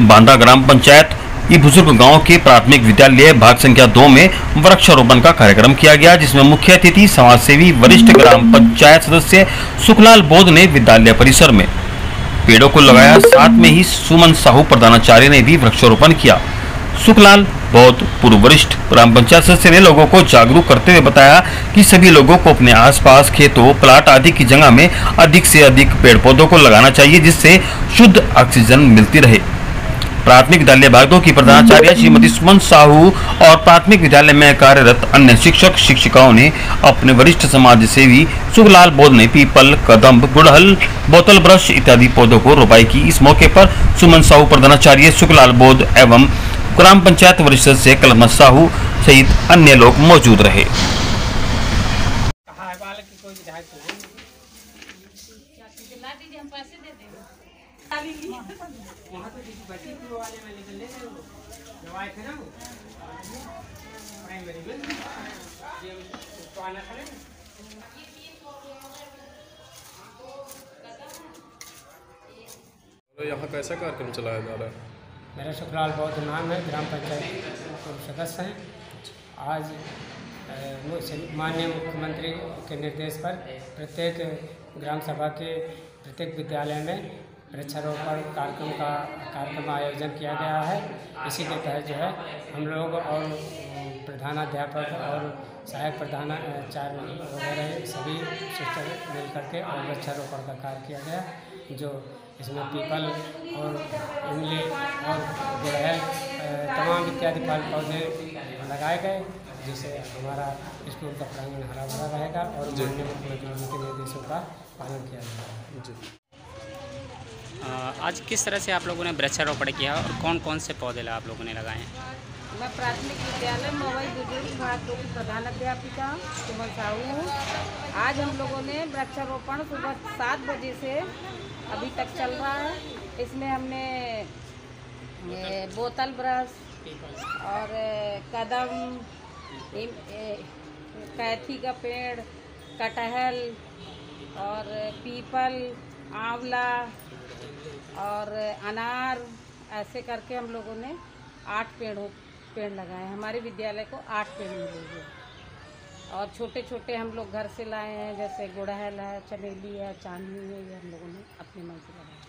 बांदा ग्राम पंचायत ई बुज़ुर्ग गाँव के प्राथमिक विद्यालय भाग संख्या दो में वृक्षारोपण का कार्यक्रम किया गया, जिसमें मुख्य अतिथि समाज सेवी वरिष्ठ ग्राम पंचायत सदस्य सुखलाल बोध ने विद्यालय परिसर में पेड़ों को लगाया, साथ में ही सुमन साहू प्रधानाचार्य ने भी वृक्षारोपण किया। सुखलाल बौद्ध पूर्व वरिष्ठ ग्राम पंचायत सदस्य ने लोगों को जागरूक करते हुए बताया कि सभी लोगों को अपने आसपास खेतों, प्लाट आदि की जगह में अधिक से अधिक पेड़ पौधों को लगाना चाहिए, जिससे शुद्ध ऑक्सीजन मिलती रहे। प्राथमिक विद्यालय बागदो की प्रधानाचार्य श्रीमती सुमन साहू और प्राथमिक विद्यालय में कार्यरत अन्य शिक्षक शिक्षिकाओं ने अपने वरिष्ठ समाज सेवी सुखलाल बोध ने पीपल कदम्ब गुड़हल बोतल ब्रश इत्यादि पौधों को रोपाई की। इस मौके पर सुमन साहू प्रधानाचार्य सुखलाल बोध एवं ग्राम पंचायत वरिष्ठ सदस्य कलम साहू सहित अन्य लोग मौजूद रहे। है? तो पैसे दे देंगे। यहाँ तो यहाँ कैसा कार्यक्रम चलाया जा रहा है। मेरा सुखलाल बौद्ध नाम है, ग्राम पंचायत सदस्य हैं। आज माननीय मुख्यमंत्री के निर्देश पर प्रत्येक ग्राम सभा के, प्रत्येक विद्यालय में वृक्षारोपण कार्यक्रम का कार्यक्रम आयोजन किया गया है। इसी के तहत जो है हम लोग और प्रधानाध्यापक और सहायक प्रधानाचार्य वगैरह सभी शिक्षक मिल करके और वृक्षारोपण का कार्य किया गया जो इसमें पीपल और इमली और गुड़हल तमाम इत्यादि फल पौधे लगाए गए जिससे हमारा स्कूल का प्रांगण हरा भरा रहेगा और माननीय मुख्यमंत्री के निर्देशों का पालन किया जाएगा। जी। आज किस तरह से आप लोगों ने वृक्षारोपण किया और कौन कौन से पौधे आप लोगों ने लगाए हैं? मैं प्राथमिक विद्यालय मोबाइल बुज़ुर्ग दो की प्रधान अध्यापिका सुमन साहू हूँ। आज हम लोगों ने वृक्षारोपण सुबह सात बजे से अभी तक चल रहा है। इसमें हमने बोतल ब्रश और कदम कैथी का पेड़, कटहल और पीपल, आंवला और अनार ऐसे करके हम लोगों ने आठ पेड़ों, पेड़ लगाए हमारे विद्यालय को आठ पेड़ मिले हुए और छोटे छोटे हम लोग घर से लाए हैं, जैसे गुड़हल है, चमेली है, चांदनी है, ये हम लोगों ने अपने मन से लगाए